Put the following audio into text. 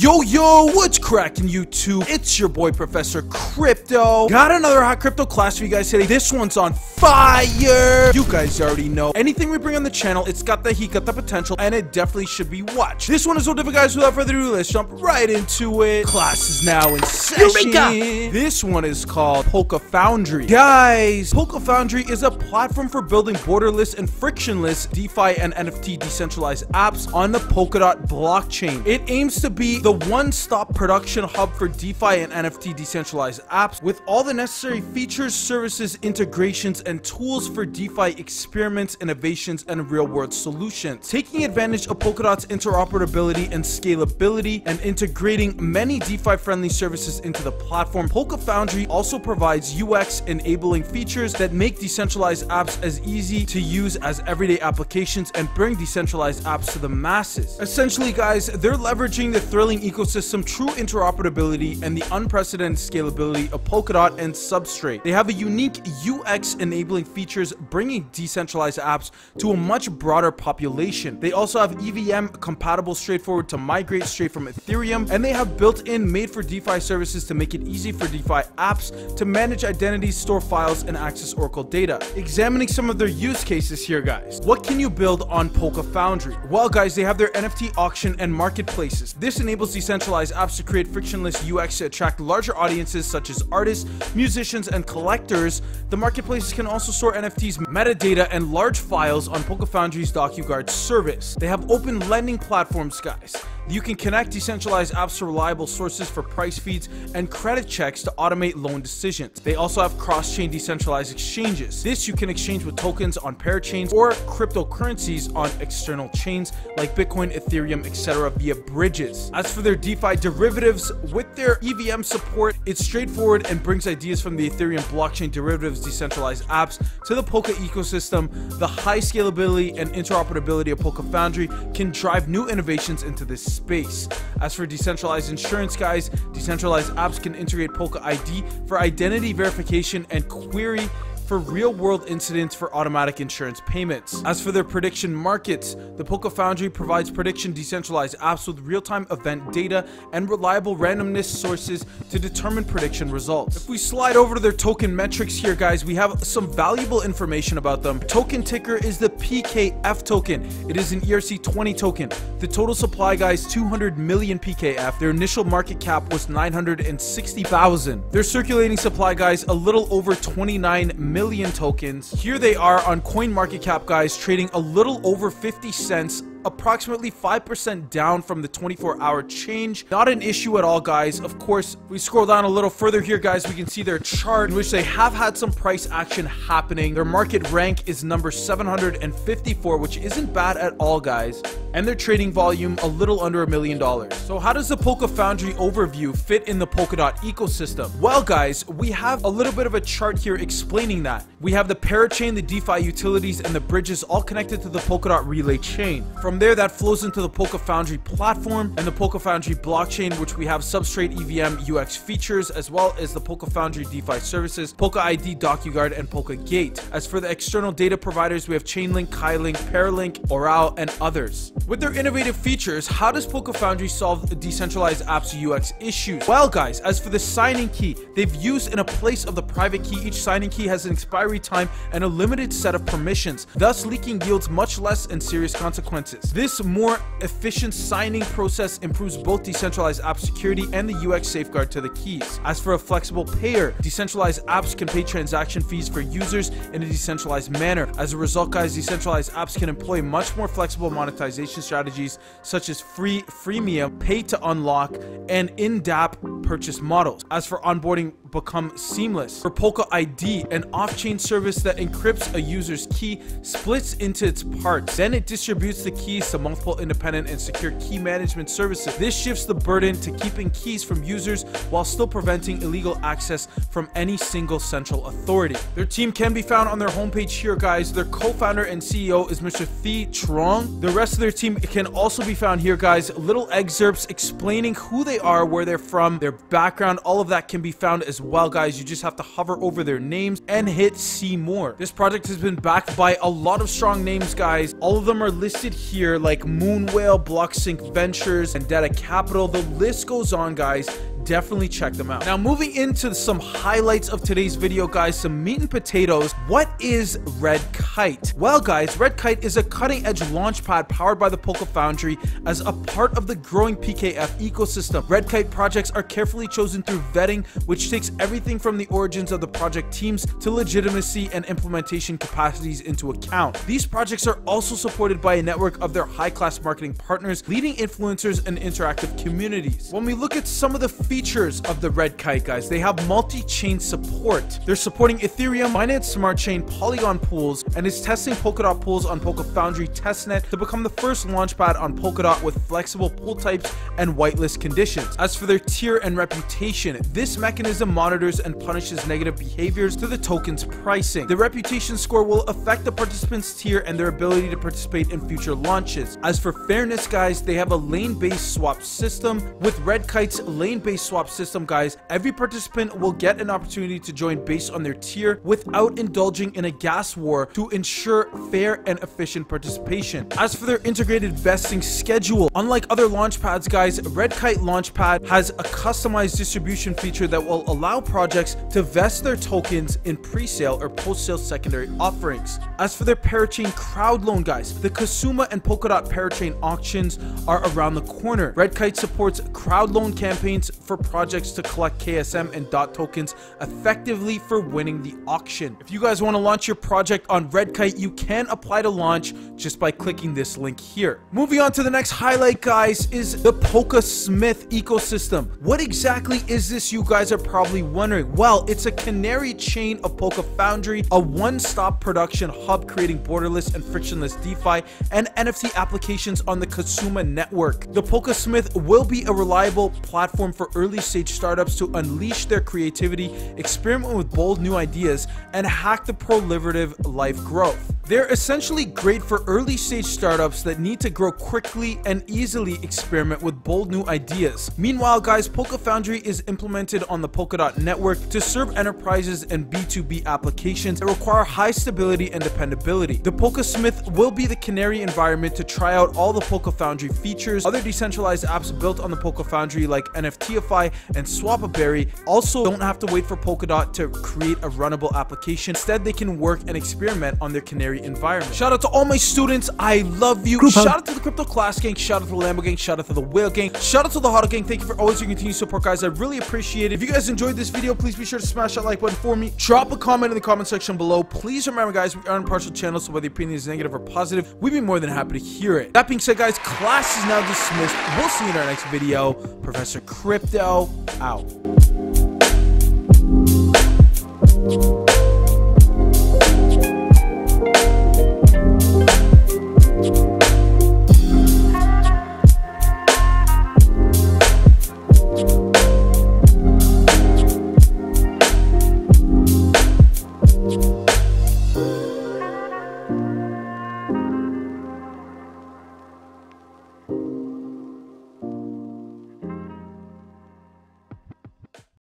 Yo, yo, what's cracking YouTube? It's your boy Professor Crypto. Got another hot crypto class for you guys today. This one's on fire. You guys already know. Anything we bring on the channel, it's got the heat, got the potential, and it definitely should be watched. This one is so different, guys. Without further ado, let's jump right into it. Class is now in session. Eureka! This one is called Polka Foundry. Guys, Polka Foundry is a platform for building borderless and frictionless DeFi and NFT decentralized apps on the Polkadot blockchain. It aims to be the one-stop production hub for DeFi and NFT decentralized apps with all the necessary features, services, integrations, and tools for DeFi experiments, innovations, and real-world solutions. Taking advantage of Polkadot's interoperability and scalability and integrating many DeFi-friendly services into the platform, Polka Foundry also provides UX enabling features that make decentralized apps as easy to use as everyday applications and bring decentralized apps to the masses. Essentially, guys, they're leveraging the thrilling ecosystem, true interoperability, and the unprecedented scalability of Polkadot and Substrate. They have a unique UX enabling features, bringing decentralized apps to a much broader population. They also have EVM compatible straightforward to migrate straight from Ethereum, and they have built-in made for DeFi services to make it easy for DeFi apps to manage identities, store files, and access Oracle data. Examining some of their use cases here, guys. What can you build on Polka Foundry? Well, guys, they have their NFT auction and marketplaces. This enables decentralized apps to create frictionless UX to attract larger audiences such as artists, musicians, and collectors. The marketplaces can also store NFTs, metadata, and large files on Polka Foundry's DocuGuard service. They have open lending platforms, guys. You can connect decentralized apps to reliable sources for price feeds and credit checks to automate loan decisions. They also have cross-chain decentralized exchanges. This you can exchange with tokens on parachains or cryptocurrencies on external chains like Bitcoin, Ethereum, etc. via bridges. As for their DeFi derivatives, with their EVM support, it's straightforward and brings ideas from the Ethereum blockchain derivatives decentralized apps to the Polka ecosystem. The high scalability and interoperability of Polka Foundry can drive new innovations into this space. As for decentralized insurance, guys, decentralized apps can integrate Polka ID for identity verification and query for real world incidents for automatic insurance payments. As for their prediction markets, the Polka Foundry provides prediction decentralized apps with real time event data and reliable randomness sources to determine prediction results. If we slide over to their token metrics here, guys, we have some valuable information about them. Token ticker is the PKF token, it is an ERC20 token. The total supply, guys, 200 million PKF. Their initial market cap was 960,000. Their circulating supply, guys, a little over 29 million million tokens. Here they are on CoinMarketCap, guys, trading a little over 50 cents approximately 5% down from the 24 hour change. Not an issue at all, guys. Of course, we scroll down a little further here, guys. We can see their chart in which they have had some price action happening. Their market rank is number 754, which isn't bad at all, guys. And their trading volume a little under a million dollars. So how does the Polka Foundry overview fit in the Polkadot ecosystem? Well, guys, we have a little bit of a chart here explaining that. We have the parachain, the DeFi utilities, and the bridges all connected to the Polkadot relay chain. From there, that flows into the Polka Foundry platform and the Polka Foundry blockchain, which we have Substrate EVM UX features, as well as the Polka Foundry DeFi services, Polka ID, DocuGuard, and Polka Gate. As for the external data providers, we have Chainlink, Kylink, Paralink, Oral, and others. With their innovative features, how does Polka Foundry solve the decentralized apps UX issues? Well, guys, as for the signing key, they've used in a place of the private key. Each signing key has an expiry time and a limited set of permissions. Thus, leaking yields much less and serious consequences. This more efficient signing process improves both decentralized app security and the UX safeguard to the keys. As for a flexible payer, decentralized apps can pay transaction fees for users in a decentralized manner. As a result, guys, decentralized apps can employ much more flexible monetization strategies such as free freemium, pay to unlock, and in-dApp purchase models. As for onboarding become seamless. For Polka ID, an off-chain service that encrypts a user's key, splits into its parts. Then it distributes the keys to multiple independent and secure key management services. This shifts the burden to keeping keys from users while still preventing illegal access from any single central authority. Their team can be found on their homepage here, guys. Their co-founder and CEO is Mr. Thi Truong. The rest of their team can also be found here, guys. Little excerpts explaining who they are, where they're from, their background, all of that can be found as well, guys. You just have to hover over their names and hit see more. This project has been backed by a lot of strong names, guys. All of them are listed here like Moonwhale, Blocksync Ventures, and Data Capital. The list goes on, guys definitely check them out. Now, moving into some highlights of today's video, guys, some meat and potatoes. What is Red Kite? Well, guys, Red Kite is a cutting-edge launchpad powered by the Polka Foundry as a part of the growing PKF ecosystem. Red Kite projects are carefully chosen through vetting, which takes everything from the origins of the project teams to legitimacy and implementation capacities into account. These projects are also supported by a network of their high-class marketing partners, leading influencers, and interactive communities. When we look at some of the features features of the Red Kite, guys. They have multi-chain support. They're supporting Ethereum, Binance Smart Chain, Polygon pools, and is testing Polkadot pools on Polka Foundry testnet to become the first launchpad on Polkadot with flexible pool types and whitelist conditions. As for their tier and reputation, this mechanism monitors and punishes negative behaviors to the token's pricing. The reputation score will affect the participants' tier and their ability to participate in future launches. As for fairness, guys, they have a lane-based swap system. With Red Kite's lane-based swap system, guys, every participant will get an opportunity to join based on their tier without indulging in a gas war to ensure fair and efficient participation. As for their integrated vesting schedule, unlike other launchpads, guys, Red Kite Launchpad has a customized distribution feature that will allow projects to vest their tokens in pre-sale or post-sale secondary offerings. As for their parachain crowd loan, guys, the Kusama and Polkadot parachain auctions are around the corner. Red Kite supports crowd loan campaigns for projects to collect KSM and DOT tokens effectively for winning the auction. If you guys want to launch your project on Red Kite, you can apply to launch just by clicking this link here. Moving on to the next highlight, guys, is the Polka Smith ecosystem. What exactly is this, you guys are probably wondering? Well, it's a canary chain of Polka Foundry, a one-stop production hub creating borderless and frictionless DeFi and NFT applications on the Kusama network. The Polka Smith will be a reliable platform for early stage startups to unleash their creativity, experiment with bold new ideas, and hack the proliferative life growth. They're essentially great for early stage startups that need to grow quickly and easily experiment with bold new ideas. Meanwhile, guys, Polka Foundry is implemented on the Polkadot network to serve enterprises and B2B applications that require high stability and dependability. The Polka Smith will be the canary environment to try out all the Polka Foundry features. Other decentralized apps built on the Polka Foundry like NFTify and Swapaberry also don't have to wait for Polkadot to create a runnable application. Instead, they can work and experiment on their canary environment. Shout out to all my students. I love you. Group shout out to the Crypto Class Gang. Shout out to the Lambo Gang. Shout out to the Whale Gang. Shout out to the Hodl Gang. Thank you for always your continued support, guys. I really appreciate it. If you guys enjoyed this video, please be sure to smash that like button for me. Drop a comment in the comment section below. Please remember, guys, we are an impartial channel, so whether your opinion is negative or positive, we'd be more than happy to hear it. That being said, guys, class is now dismissed. We'll see you in our next video. Professor Crypto out.